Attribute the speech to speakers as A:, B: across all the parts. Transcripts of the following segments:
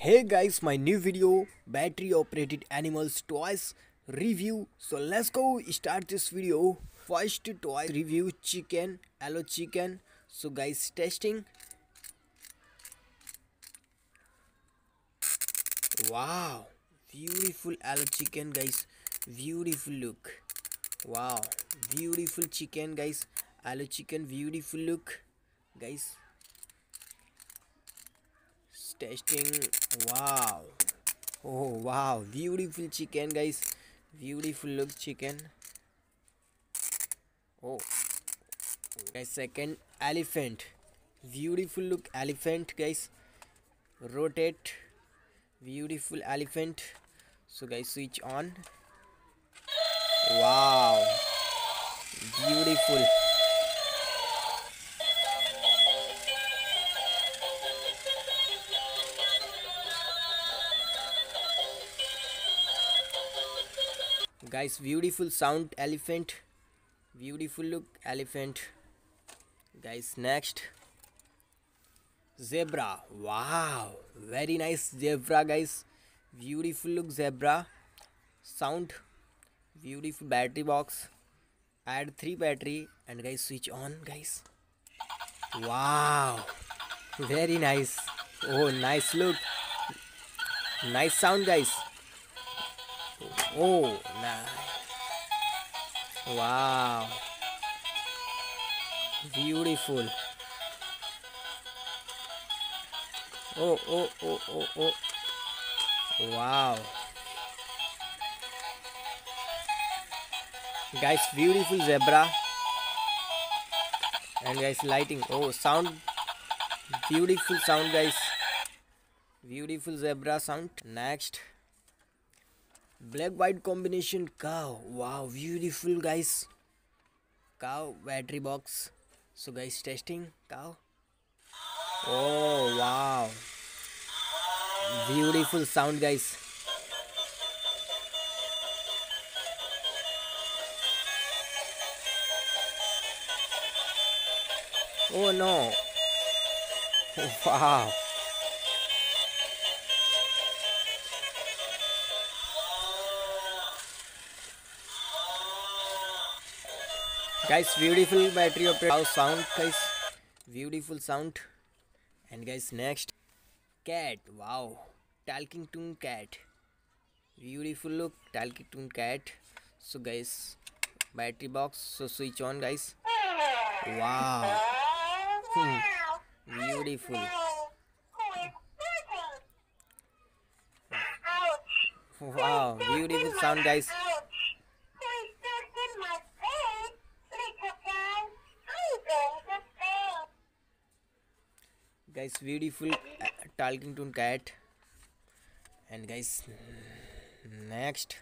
A: Hey guys, my new video battery operated animals toys review. So let's go start this video. First toy review chicken, hello chicken. So guys testing. Wow, beautiful hello chicken guys. Beautiful look. Wow, beautiful chicken guys. Hello chicken, beautiful look guys testing wow. Oh wow. Beautiful chicken guys. Beautiful look chicken. Oh. Guys second elephant. Beautiful look elephant guys. Rotate. Beautiful elephant. So guys switch on. Wow. Beautiful guys beautiful sound elephant. Beautiful look elephant. Guys next. Zebra. Wow. Very nice zebra guys. Beautiful look zebra. Sound. Beautiful battery box. Add three battery and guys switch on guys. Wow. Very nice. Oh nice look. Nice sound guys Oh, nice. Wow. Beautiful. Oh, oh, oh, oh, oh. Wow. Guys, beautiful zebra. And guys, lighting. Oh, sound. Beautiful sound, guys. Beautiful zebra sound. Next black white combination. Cow. Wow beautiful guys. Cow battery box. So guys testing. Cow. Oh wow. Beautiful sound guys. Oh no. Wow guys beautiful battery operated sound guys. Beautiful sound. And guys next. Cat. Wow. Talking tune cat. Beautiful look. Talking tune cat. So guys battery box. So switch on guys. Wow. Hmm. beautiful. Wow. Beautiful sound guys guys beautiful uh, talking to cat. And guys next.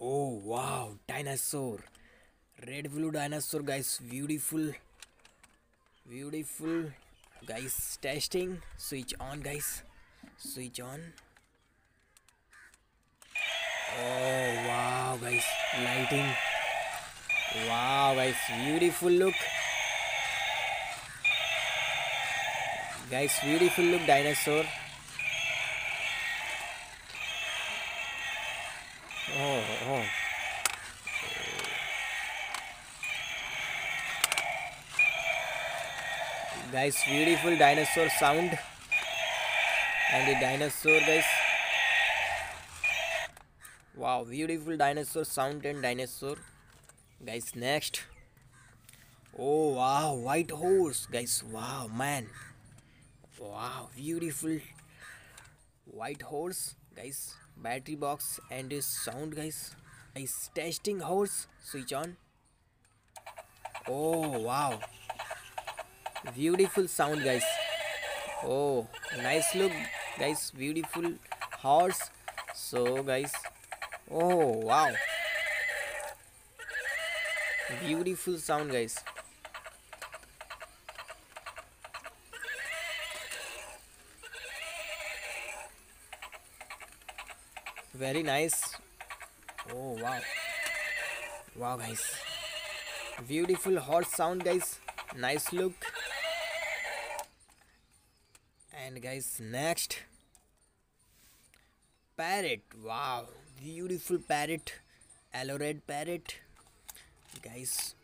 A: Oh wow dinosaur. Red blue dinosaur guys beautiful. Beautiful. Guys testing. Switch on guys. Switch on. Oh wow guys lighting. Wow guys beautiful look guys beautiful look dinosaur. Oh oh. Guys beautiful dinosaur sound. And the dinosaur guys. Wow beautiful dinosaur sound and dinosaur. Guys next. Oh wow white horse. Guys wow man wow beautiful white horse guys. Battery box and sound guys. Guys testing horse switch on. Oh wow. Beautiful sound guys. Oh nice look guys. Beautiful horse. So guys. Oh wow. Beautiful sound guys very nice. Oh wow. Wow guys. Beautiful horse sound guys. Nice look. And guys next. Parrot. Wow. Beautiful parrot. Yellow red parrot. Guys.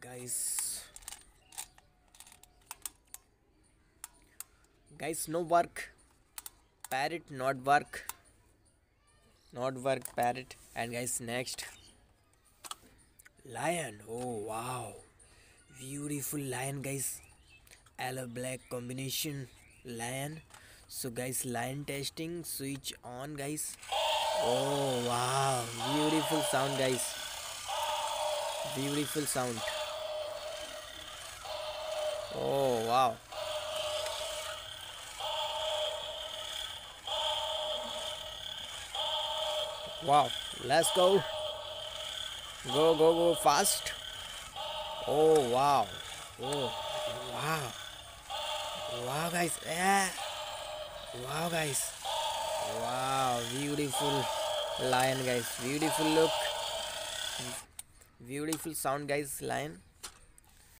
A: Guys guys no work. Parrot not work. Not work parrot. And guys next. Lion. Oh wow. Beautiful lion guys. Yellow black combination lion. So guys lion testing switch on guys. Oh wow. Beautiful sound guys. Beautiful sound. Oh wow wow. Let's go. Go go go fast. Oh wow. Oh wow. Wow guys. Yeah. Wow guys. Wow beautiful lion guys. Beautiful look. Beautiful sound guys lion